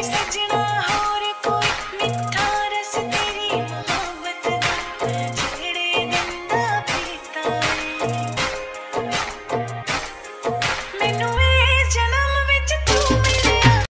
Estou de novo.